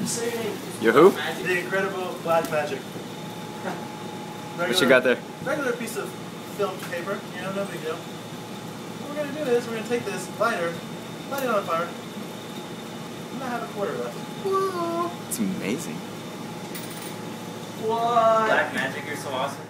You who? The incredible black magic. What you got there? Regular piece of film paper, you know, no big deal. What we're gonna do is we're gonna take this lighter, light it on fire. I'm gonna have a quarter left. Whoa! It's amazing. What? Black magic, you're so awesome.